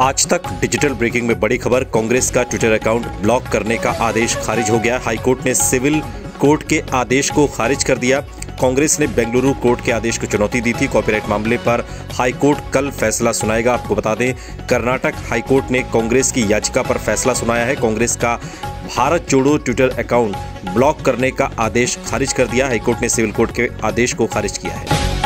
आज तक digital breaking में बड़ी खबर, कांग्रेस का ट्विटर अकाउंट ब्लॉक करने का आदेश खारिज हो गया। हाईकोर्ट ने सिविल कोर्ट के आदेश को खारिज कर दिया। कांग्रेस ने बेंगलुरु कोर्ट के आदेश को चुनौती दी थी। कॉपीराइट मामले पर हाईकोर्ट कल फैसला सुनाएगा। आपको बता दें, कर्नाटक हाईकोर्ट ने कांग्रेस की याचिका पर फैसला सुनाया है। कांग्रेस का Bharat Jodo Twitter account block करने का आदेश खारिज कर दिया। हाईकोर्ट ने सिविल कोर्ट के आदेश को खारिज किया है।